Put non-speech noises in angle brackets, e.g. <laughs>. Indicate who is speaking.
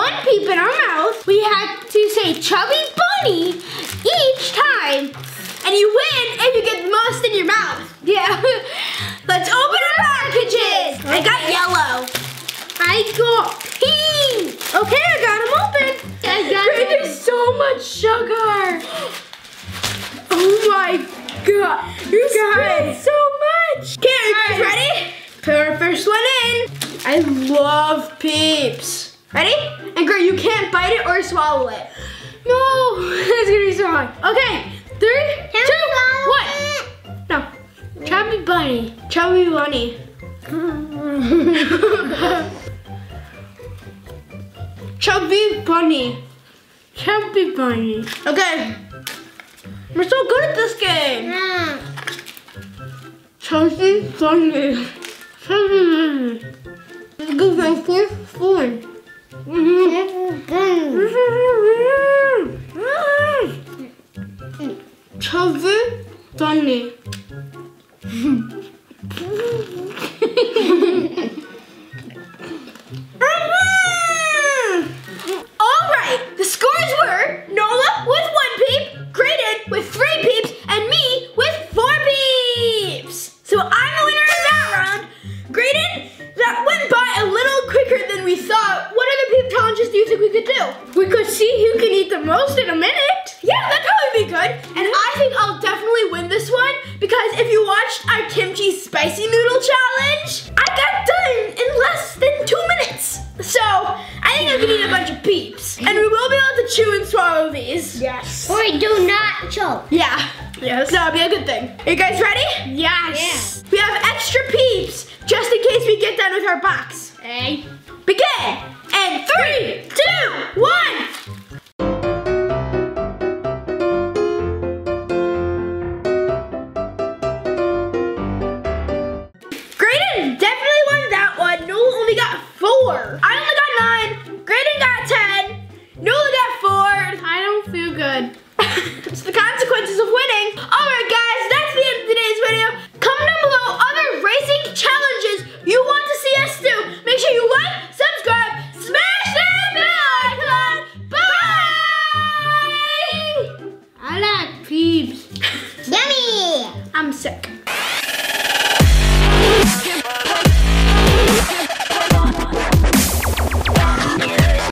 Speaker 1: peep in our mouth, we had to say chubby bunny each time. And you win if you get the most in your mouth. <laughs> Yeah. Let's open our packages. I got yellow. I got pink. Okay, I got them open.
Speaker 2: I got
Speaker 1: Great, There's so much sugar. Oh my god. You guys. so much. Okay, are you ready? Put our first one in. I love peeps. Ready? You can't bite it or swallow it. No, <laughs> it's gonna be so hard. Okay, three,
Speaker 2: Can
Speaker 1: two, one. No. Chubby bunny. Chubby bunny. <laughs> Chubby bunny. Chubby bunny. Okay. We're so good at this game.
Speaker 2: Mm.
Speaker 1: Chubby bunny. Chubby bunny. Let's go for fourth one. Do? We could see who can eat the most in a minute. Yeah, that'd probably be good. And I think I'll definitely win this one because if you watched our kimchi spicy noodle challenge, I got done in less than two minutes. So I think I can eat a bunch of peeps. And we will be able to chew and swallow these.
Speaker 2: Yes. Or do not choke.
Speaker 1: Yeah. Yes. That'll be a good thing. Are you guys ready?
Speaker 2: Yes.
Speaker 1: We have extra peeps just in case we get done with our box.
Speaker 2: Hey.
Speaker 1: Begin! And three, two, four. I only got nine. Graydon got ten. Noel got four. I don't feel good. <laughs> it's the consequences of winning. Alright guys, that's the end of today's video. Comment down below other racing challenges you want to see us do. Make sure you like, subscribe, smash that bell icon. Bye! I like peeps. <laughs>
Speaker 2: Yummy.
Speaker 1: I'm sick.